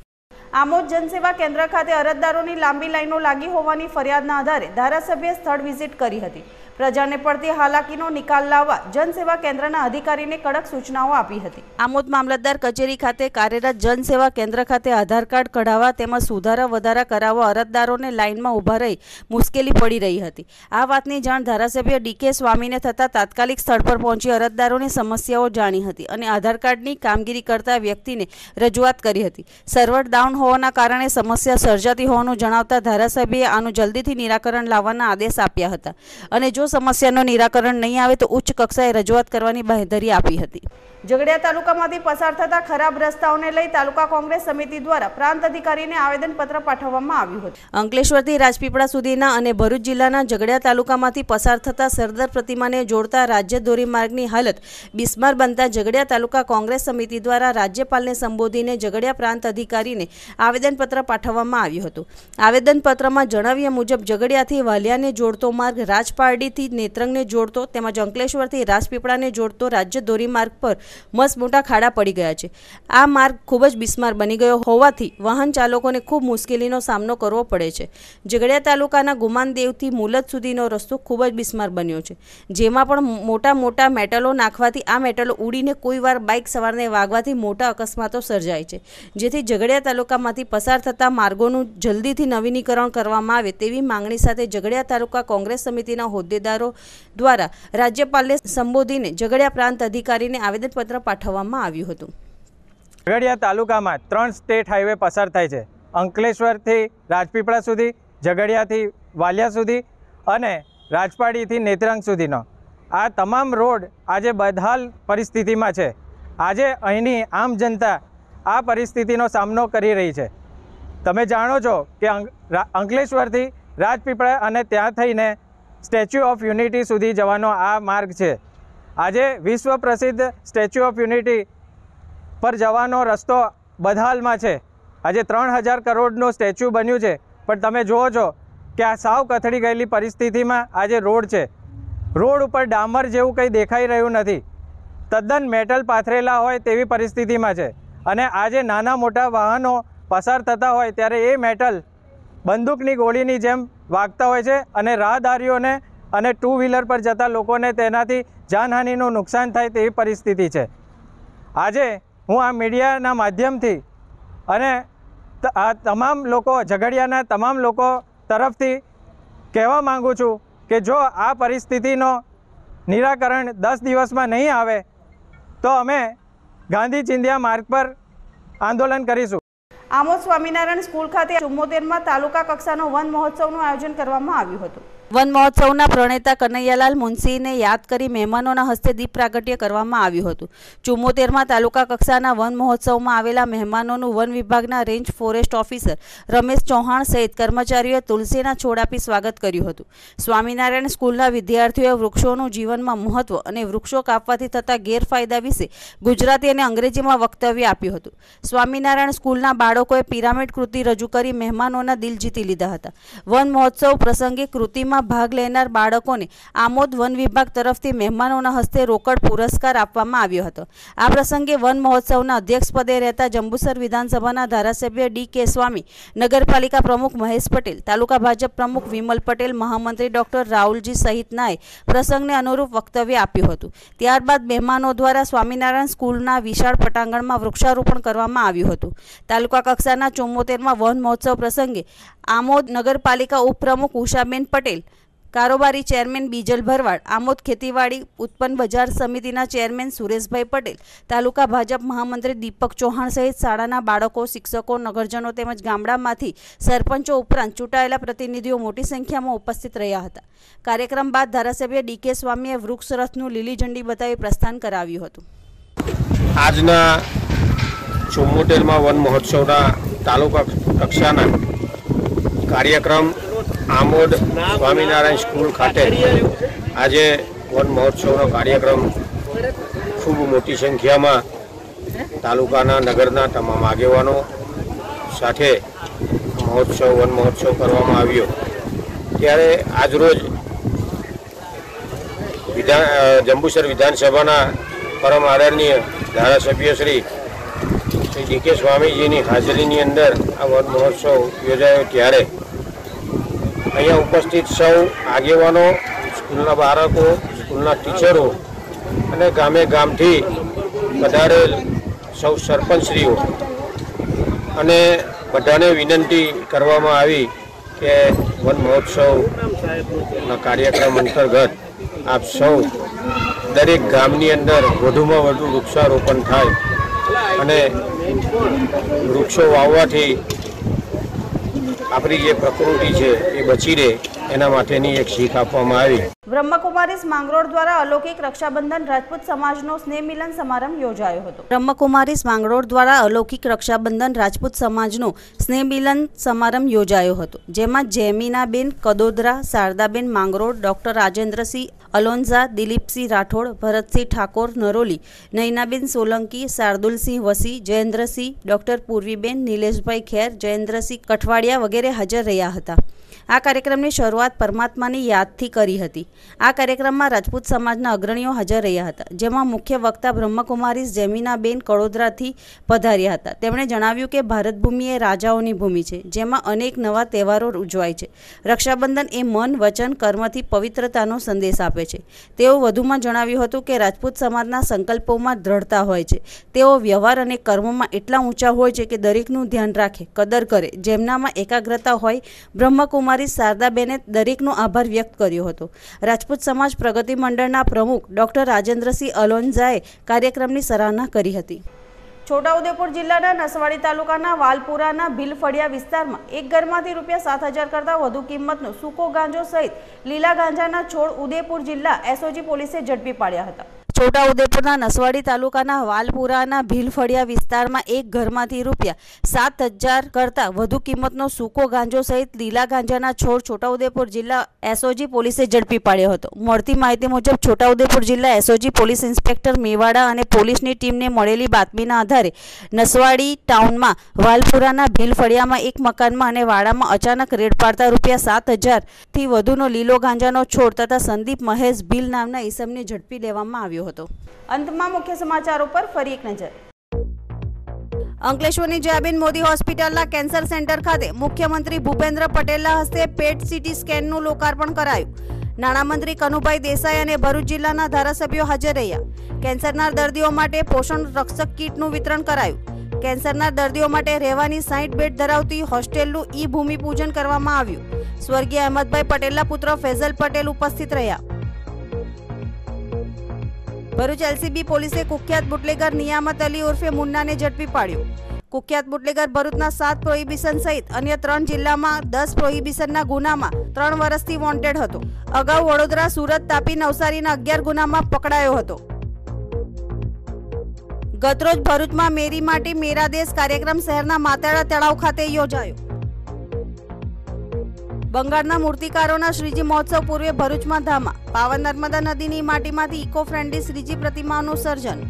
આમોદ જનસેવા કેન્દ્ર ખાતે અરજદારોની લાંબી લાઈનો લાગી હોવાની ફરિયાદના આધારે ધારાસભ્યે સ્થળ વિઝિટ કરી હતી. પ્રજાને પડતી હાલાકીનો નિકાલ લાવવા જનસેવા કેન્દ્રના અધિકારીને કડક સૂચનાઓ આપી હતી. આમોદ મામલતદાર કચેરી ખાતે કાર્યરત જનસેવા કેન્દ્ર ખાતે આધાર કાર્ડ કઢાવવા તેમજ સુધારા વધારા કરાવવા અરજદારોને લાઇનમાં ઊભા રહી મુશ્કેલી પડી રહી હતી. આ વાતની જાણ ધારાસભ્ય ડીકે સ્વામીને થતાં તાત્કાલિક સ્થળ પર પહોંચી અરજદારોની સમસ્યાઓ જાણી હતી અને આધાર કાર્ડની કામગીરી કરતા વ્યક્તિને રજૂઆત કરી હતી. સર્વર ડાઉન હોવાના કારણે સમસ્યા સર્જાતી હોવાનું જણાવતા ધારાસભ્યે આનું જલ્દીથી નિરાકરણ લાવવાના આદેશ આપ્યા હતા અને જો સમસ્યાનું નિરાકરણ નહીં આવે તો ઉચ્ચ કક્ષાએ રજૂઆત કરવાની બાંહેધરી આપી હતી. ઝઘડિયા તાલુકામાંથી પસાર થતા ખરાબ રસ્તાઓને લઈ તાલુકા કોંગ્રેસ સમિતિ દ્વારા પ્રાંત અધિકારીને આવેદનપત્ર પાઠવવામાં આવ્યું હતું. અંકલેશ્વરથી રાજપીપળા સુધીના અને ભરૂચ જિલ્લાના ઝઘડિયા તાલુકામાંથી પસાર થતા સરદાર પ્રતિમાને જોડતા રાજ્ય ધોરીમાર્ગની હાલત બિસ્માર બનતા ઝઘડિયા તાલુકા કોંગ્રેસ સમિતિ દ્વારા રાજ્યપાલને સંબોધીને ઝઘડિયા પ્રાંત અધિકારીને આવેદનપત્ર પાઠવવામાં આવ્યું હતું. આવેદનપત્રમાં જણાવ્યા મુજબ, ઝઘડિયાથી વાલિયાને જોડતો માર્ગ રાજપારડીથી નેત્રંગને જોડતો તેમજ અંકલેશ્વરથી રાજપીપળાને જોડતો રાજ્ય ધોરીમાર્ગ પર મસ્ત મોટા ખાડા પડી ગયા છે. આ માર્ગ ખૂબ જ બિસ્માર બની ગયો હોવાથી વાહન ચાલકોને ખૂબ મુશ્કેલીનો સામનો કરવો પડે છે. ઝઘડિયા તાલુકાના ગુમાનદેવથી મુલત સુધીનો રસ્તો ખૂબ જ બિસ્માર બન્યો છે. જેમાં પણ મોટા મોટા મેટલો નાખવાથી આ મેટલો ઉડીને કોઈ વાર બાઇક સવારને વાગવાથી મોટા અકસ્માતો સર્જાય છે. જેથી ઝઘડિયા તાલુકામાંથી પસાર થતા માર્ગોનું જલ્દીથી નવીનીકરણ કરવામાં આવે તેવી માંગણી સાથે ઝઘડિયા તાલુકા કોંગ્રેસ સમિતિના હોદ્દેદારો દ્વારા રાજ્યપાલને સંબોધીને ઝઘડિયા પ્રાંત અધિકારીને આવેદનપત્ર પાઠવવામાં આવ્યું હતું. ઝઘડિયા તાલુકામાં ત્રણ સ્ટેટ હાઈવે પસાર થાય છે. અંકલેશ્વરથી રાજપીપળા સુધી, ઝઘડિયાથી વાલિયા સુધી અને રાજપાડીથી નેત્રંગ સુધીનો. આ તમામ રોડ આજે બદહાલ પરિસ્થિતિમાં છે. આજે અહીંની આમ જનતા આ પરિસ્થિતિનો સામનો કરી રહી છે. તમે જાણો છો કે અંકલેશ્વરથી રાજપીપળા અને ત્યાં થઈને સ્ટેચ્યુ ઓફ યુનિટી સુધી જવાનો આ માર્ગ છે. આજે વિશ્વ પ્રસિદ્ધ સ્ટેચ્યુ ઓફ યુનિટી પર જવાનો રસ્તો બદહાલમાં છે. આજે ત્રણ હજાર કરોડનું સ્ટેચ્યુ બન્યું છે. પણ તમે જુઓ છો કે આ સાવ કથળી ગયેલી પરિસ્થિતિમાં આજે રોડ છે. રોડ ઉપર ડામર જેવું કંઈ દેખાઈ રહ્યું નથી. તદ્દન મેટલ પાથરેલા હોય તેવી પરિસ્થિતિમાં છે. અને આજે નાના મોટા વાહનો પસાર થતા હોય ત્યારે એ મેટલ બંદૂકની ગોળીની જેમ વાગતા હોય છે અને રાહદારીઓને અને ટુ વ્હીલર પર જતા લોકોને તેનાથી જાનહાનિનું નુકસાન થાય તેવી પરિસ્થિતિ છે. આજે હું આ મીડિયાના માધ્યમથી અને આ તમામ લોકો, ઝઘડિયાના તમામ લોકો તરફથી કહેવા માગું છું કે જો આ પરિસ્થિતિનો નિરાકરણ દસ દિવસમાં નહીં આવે, તો અમે ગાંધી ચિંધ્યા માર્ગ પર આંદોલન કરીશું. આમોદ સ્વામિનારાયણ સ્કૂલ ખાતે ચુમ્મોતેરમાં તાલુકા કક્ષાનો વન મહોત્સવનું આયોજન કરવામાં આવ્યું હતું. વન મહોત્સવના પ્રણેતા કનૈયાલાલ મુનશીને યાદ કરી મહેમાનોના હસ્તે દીપ પ્રાગટ્ય કરવામાં આવ્યું હતું. ચુમ્મોતેરમાં તાલુકા કક્ષાના વન મહોત્સવમાં આવેલા મહેમાનોનું વન વિભાગના range forest officer Ramesh Chauhan સહિત કર્મચારીઓએ તુલસીના છોડ આપી સ્વાગત કર્યું હતું. સ્વામિનારાયણ સ્કૂલના વિદ્યાર્થીઓએ વૃક્ષોનું જીવનમાં મહત્વ અને વૃક્ષો કાપવાથી થતા ગેરફાયદા વિશે ગુજરાતી અને અંગ્રેજીમાં વક્તવ્ય આપ્યું હતું. સ્વામિનારાયણ સ્કૂલના બાળકોએ પિરામિડ કૃતિ રજૂ કરી મહેમાનોના દિલ જીતી લીધા હતા. વન મહોત્સવ પ્રસંગે કૃતિમાં ભાગ લેનાર બાળકોને આમોદ વન વિભાગ તરફથી મહેમાનોના હસ્તે રોકડ પુરસ્કાર આપવામાં આવ્યો હતો. આ પ્રસંગે વન મહોત્સવના અધ્યક્ષપદે રહેતા જંબુસર વિધાનસભાના ધારાસભ્ય ડી કે સ્વામી, નગરપાલિકા પ્રમુખ મહેશ પટેલ, તાલુકા ભાજપ પ્રમુખ વિમલ પટેલ, મહામંત્રી ડોક્ટર રાહુલજી સહિતનાએ પ્રસંગને અનુરૂપ વક્તવ્ય આપ્યું હતું. ત્યારબાદ મહેમાનો દ્વારા સ્વામિનારાયણ સ્કૂલના વિશાળ પટાંગણમાં વૃક્ષારોપણ કરવામાં આવ્યું હતું. તાલુકા કક્ષાના ચોમોતેરમાં વન મહોત્સવ પ્રસંગે આમોદ નગરપાલિકા ઉપપ્રમુખ ઉષાબેન પટેલ કારોબારી ચેરમેન બીજલ ભરવાડ, આમોદ ખેતીવાડી ઉત્પન્ન બજાર સમિતિના ચેરમેન સુરેશભાઈ પટેલ, તાલુકા ભાજપ મહામંત્રી દીપક ચૌહાણ સહિત શાળાના બાળકો, શિક્ષકો, નગરજનો તેમજ ગામડામાંથી સરપંચો ઉપરાંત ચૂંટાયેલા પ્રતિનિધિઓ મોટી સંખ્યામાં ઉપસ્થિત રહ્યા હતા. કાર્યક્રમ બાદ ધારાસભ્ય ડીકે સ્વામીએ વૃક્ષ રથનું લીલી ઝંડી બતાવી પ્રસ્થાન કરાવ્યું હતું. આજના ચુમ્મોતેરમાં વન મહોત્સવના તાલુકા કક્ષાના કાર્યક્રમ આમોદ સ્વામિનારાયણ સ્કૂલ ખાતે આજે વન મહોત્સવનો કાર્યક્રમ ખૂબ મોટી સંખ્યામાં તાલુકાના, નગરના તમામ આગેવાનો સાથે મહોત્સવ, વન મહોત્સવ કરવામાં આવ્યો. ત્યારે આજરોજ વિધાન જંબુસર વિધાનસભાના પરમ આદરણીય ધારાસભ્ય શ્રી શ્રી ડી કે સ્વામીજીની હાજરીની અંદર આ વન મહોત્સવ યોજાયો ત્યારે અહીંયા ઉપસ્થિત સૌ આગેવાનો, સ્કૂલના બાળકો, સ્કૂલના ટીચરો અને ગામે ગામથી વધારે સૌ સરપંચશ્રીઓ. અને બધાને વિનંતી કરવામાં આવી કે વન મહોત્સવના કાર્યક્રમ અંતર્ગત આપ સૌ દરેક ગામની અંદર વધુમાં વધુ વૃક્ષારોપણ થાય અને વૃક્ષો વાવવાથી આપણી જે પ્રકૃતિ છે એ બચી રહે. એના માટેની એક શીખ આપવામાં આવી. બ્રહ્મકુમારીસ માંગરોળ દ્વારા અલૌકિક રક્ષાબંધન રાજપૂત સમાજનો સ્નેહ મિલન સમારંભ યોજાયો હતો. બ્રહ્મકુમારીસ માંગરોળ દ્વારા અલૌકિક રક્ષાબંધન રાજપૂત સમાજનો સ્નેહ મિલન સમારંભ યોજાયો હતો જેમાં જેમિનાબેન કદોદરા શારદાબેન માંગરોળ ડોક્ટર રાજેન્દ્રસિંહ અલોન્ઝા દિલીપસિંહ રાઠોડ ભરતસિંહ ઠાકોર નરોલી નૈનાબેન સોલંકી શાર્દુલસિંહ વસી જયેન્દ્રસિંહ ડોક્ટર પૂર્વીબેન નિલેશભાઈ ખેર જયેન્દ્રસિંહ કઠવાડિયા વગેરે હાજર રહ્યા હતા. આ કાર્યક્રમની શરૂઆત પરમાત્માની યાદથી કરી હતી. આ કાર્યક્રમમાં રાજપૂત સમાજના અગ્રણીઓ હાજર રહ્યા હતા, જેમાં મુખ્ય વક્તા બ્રહ્મકુમારી જેમિનાબેન કડોદરાથી પધાર્યા હતા. તેમણે જણાવ્યું કે ભારત ભૂમિ એ રાજાઓની ભૂમિ છે, જેમાં અનેક નવા તહેવારો ઉજવાય છે. રક્ષાબંધન એ મન, વચન, કર્મથી પવિત્રતાનો સંદેશ આપે છે. તેઓ વધુમાં જણાવ્યું હતું કે રાજપૂત સમાજના સંકલ્પોમાં દ્રઢતા હોય છે. તેઓ વ્યવહાર અને કર્મોમાં એટલા ઊંચા હોય છે કે દરેકનું ધ્યાન રાખે, કદર કરે, જેમનામાં એકાગ્રતા હોય, બ્રહ્મકુમારી શારદાબેને દરેકનો આભાર વ્યક્ત કર્યો હતો. રાજપૂત સમાજ પ્રગતિ મંડળના પ્રમુખ ડોક્ટર રાજેન્દ્રસિંહ અલોન્ઝાએ કાર્યક્રમની સરાહના કરી હતી. છોટાઉદેપુર જિલ્લાના નસવાડી તાલુકાના વાલપુરાના ભીલફળિયા વિસ્તારમાં એક ઘરમાંથી રૂપિયા સાત હજાર કરતાં વધુ કિંમતનો સૂકો ગાંજો સહિત લીલા ગાંજાના છોડ ઉદેપુર જિલ્લા એસઓજી પોલીસે ઝડપી પાડ્યા હતા. છોટાઉદેપુરના નસવાડી તાલુકાના વાલપુરાના ભીલફળિયા વિસ્તારમાં એક ઘરમાંથી રૂપિયા સાત હજાર કરતાં વધુ કિંમતનો સૂકો ગાંજો સહિત લીલા ગાંજાના છોડ છોટાઉદેપુર જિલ્લા એસઓજી પોલીસે ઝડપી પાડ્યો હતો. મળતી માહિતી મુજબ, છોટાઉદેપુર જિલ્લા એસઓજી પોલીસ ઇન્સ્પેક્ટર મેવાડા અને પોલીસની ટીમને મળેલી બાતમીના આધારે નસવાડી ટાઉનમાં વાલપુરાના ભીલફળિયામાં એક મકાનમાં અને વાડામાં અચાનક રેડ પાડતા રૂપિયા સાત હજારથી વધુનો લીલો ગાંજાનો છોડ તથા સંદીપ મહેશ ભીલ નામના ઈસમને ઝડપી લેવામાં આવ્યો હતો. અંતમાં મુખ્ય સમાચારો પર ફરી એક નજર. અંકલેશ્વરની જયાબેન મોદી હોસ્પિટલના કેન્સર સેન્ટર ખાતે મુખ્યમંત્રી ભૂપેન્દ્ર પટેલના હસ્તે પેટ સીટી સ્કેનનું લોકાર્પણ કરાયું. નાણામંત્રી કનુભાઈ દેસાઈ અને ભરૂચ જિલ્લાના ધારાસભ્યો હાજર રહ્યા. કેન્સરના દર્દીઓ માટે પોષણ રક્ષક કીટનું વિતરણ કરાયું. કેન્સરના દર્દીઓ માટે રહેવાની સાઈઠ બેડ ધરાવતી હોસ્ટેલનું ઈ ભૂમિપૂજન કરવામાં આવ્યું. સ્વર્ગીય અહેમદભાઈ પટેલના પુત્ર ફેઝલ પટેલ ઉપસ્થિત રહ્યા. ભરૂચ એલસીબી પોલીસે કુખ્યાત બુટલેગર નિયામત અલી ઉર્ફે મુન્નાને ઝડપી પાડ્યો. કુખ્યાત બુટલેગર ભરૂચના સાત પ્રોહિબિશન સહિત અન્ય ત્રણ જિલ્લામાં દસ પ્રોહિબિશનના ગુનામાં ત્રણ વર્ષથી વોન્ટેડ હતો. અગાઉ વડોદરા, સુરત, તાપી, નવસારીના અગિયાર ગુનામાં પકડાયો હતો. ગતરોજ ભરૂચમાં મેરી માટી, મેરા દેશ કાર્યક્રમ શહેરના માતાડા તળાવ ખાતે યોજાયો. બંગાળના મૂર્તિકારોના શ્રીજી મહોત્સવ પૂર્વે ભરૂચમાં ધામા. પાવન નર્મદા નદીની માટીમાંથી ઇકો ફ્રેન્ડલી શ્રીજી પ્રતિમાનું સર્જન.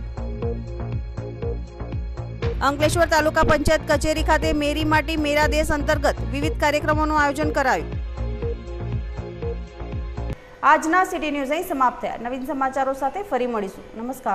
અંકલેશ્વર તાલુકા પંચાયત કચેરી ખાતે મેરી માટી, મેરા દેશ અંતર્ગત વિવિધ કાર્યક્રમોનું આયોજન કરાયું. આજના સિટી ન્યૂઝ અહીં સમાપ્ત થયા. નવીન સમાચારો સાથે ફરી મળીશું. નમસ્કાર.